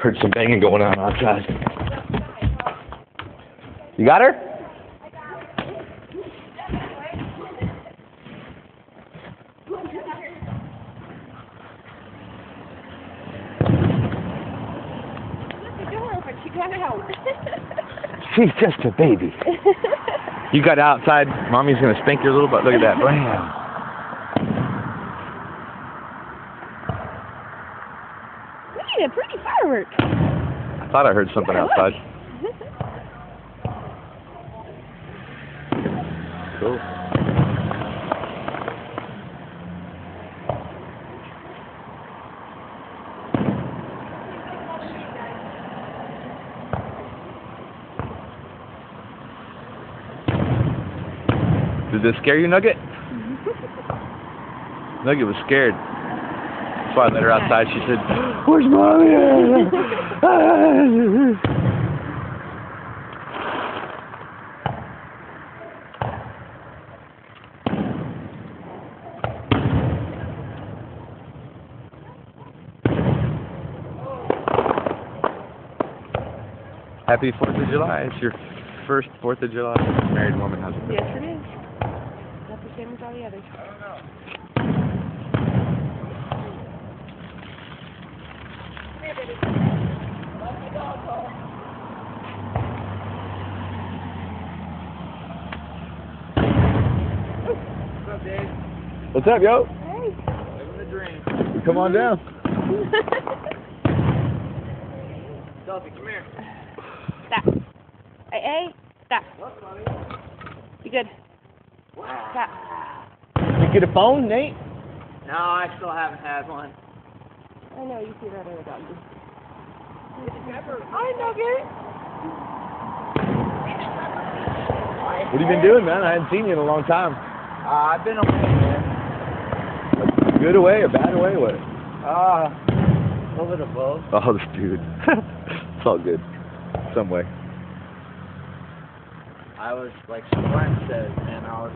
Heard some banging going on outside. You got her? She got out. She's just a baby. You got outside. Mommy's gonna spank your little butt. Look at that. Bam. A pretty firework. I thought I heard something Yeah, outside. Cool. Did this scare you, Nugget? Nugget was scared. That's why I let her outside. She said, Where's mommy? Happy Fourth of July. It's your first Fourth of July. Married woman has a yes, it is. Not the same as all the others. What's up, yo? Hey. Living the dream. Come on down. Sophie, come here. Stop. Hey, hey, stop. You good? Stop. You get a phone, Nate? No, I still haven't had one. I know you see that other doggy. I know, Gary. What have you been doing, man? I haven't seen you in a long time. Uh, I've been away, man. Good away or bad away? What? Uh, a little bit of both. Oh, this dude. it's all good. Some way. I was, like some friend said, man, I was